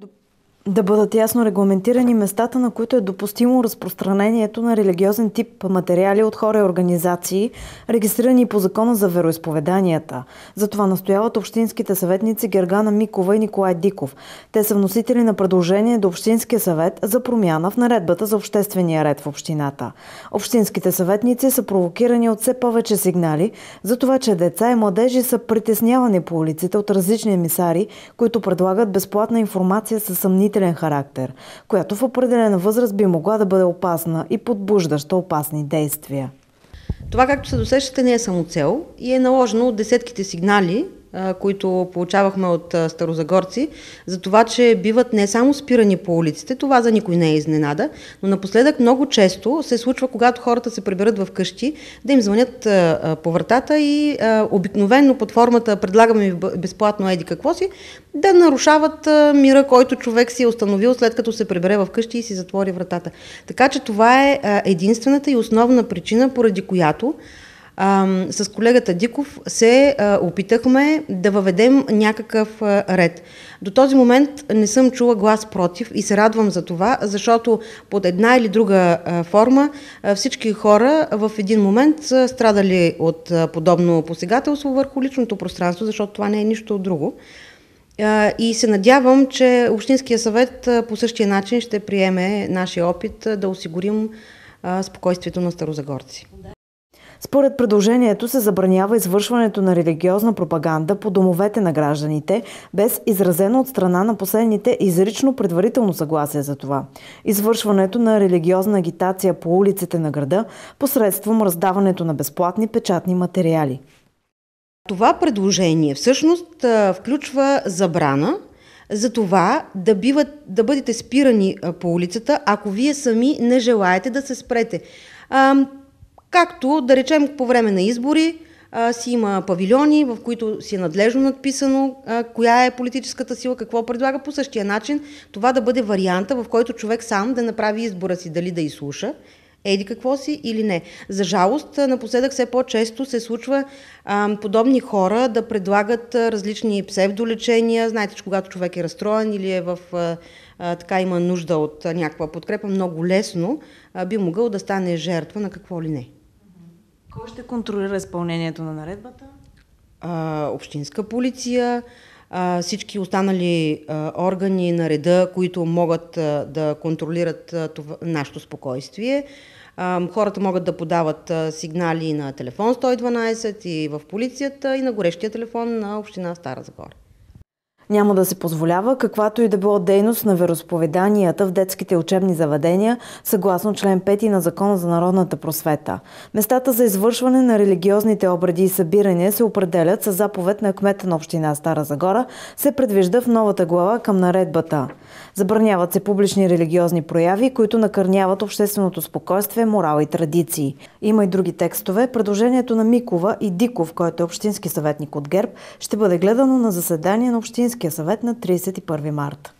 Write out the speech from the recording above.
the Да бъдат ясно регламентирани местата, на които е допустимо разпространението на религиозен тип материали от хора и организации, регистрирани по Закона за вероисповеданията. За това настояват общинските съветници Гергана Микова и Николай Диков. Те са вносители на предложение до Общинския съвет за промяна в наредбата за обществения ред в общината. Общинските съветници са провокирани от все повече сигнали за това, че деца и младежи са притеснявани по улиците от различни емисари, които предлагат безплатна информация със съмнителни съмнителен характер, която в определена възраст би могла да бъде опасна и подбуждаща опасни действия. Това, както се досещате, не е само цел и е наложено от десетките сигнали, които получавахме от старозагорци, за това, че биват не само спирани по улиците, това за никой не е изненада, но напоследък много често се случва, когато хората се приберат в къщи, да им звънят по вратата и обикновенно под формата предлагаме безплатно еди какво си, да нарушават мира, който човек си е установил след като се прибере в къщи и си затвори вратата. Така че това е единствената и основна причина, поради която а, с колегата Диков се а, опитахме да въведем някакъв а, ред. До този момент не съм чула глас против и се радвам за това, защото под една или друга а, форма а, всички хора в един момент са страдали от а, подобно посегателство върху личното пространство, защото това не е нищо друго. И се надявам, че Общинския съвет по същия начин ще приеме нашия опит да осигурим спокойствието на старозагорци. Според предложението се забранява извършването на религиозна пропаганда по домовете на гражданите, без изразено от страна на последните изрично предварително съгласие за това. Извършването на религиозна агитация по улиците на града посредством раздаването на безплатни печатни материали. Това предложение всъщност включва забрана за това да, биват, да бъдете спирани по улицата, ако вие сами не желаете да се спрете. Както, да речем, по време на избори а, си има павилиони, в които си е надлежно надписано а, коя е политическата сила, какво предлага по същия начин. Това да бъде варианта, в който човек сам да направи избора си дали да изслуша еди какво си или не. За жалост, напоследък все по-често се случва а, подобни хора да предлагат различни псевдолечения. Знаете, че когато човек е разстроен или е в а, така има нужда от някаква подкрепа, много лесно би могъл да стане жертва на какво ли не. Кой ще контролира изпълнението на наредбата? А, общинска полиция, а, всички останали а, органи на реда, които могат а, да контролират а, това, нашето спокойствие. А, хората могат да подават а, сигнали на телефон 112 и в полицията и на горещия телефон на Община Стара Загора. Няма да се позволява каквато и да било дейност на вероисповеданията в детските учебни заведения, съгласно член 5 на Закона за народната просвета. Местата за извършване на религиозните обреди и събирания се определят с заповед на кмета на община Стара Загора, се предвижда в новата глава към наредбата. Забраняват се публични религиозни прояви, които накърняват общественото спокойствие, морал и традиции. Има и други текстове. Предложението на Микова и Диков, който е общински съветник от ГЕРБ, ще бъде гледано на заседание на Общинския съвет на 31 марта.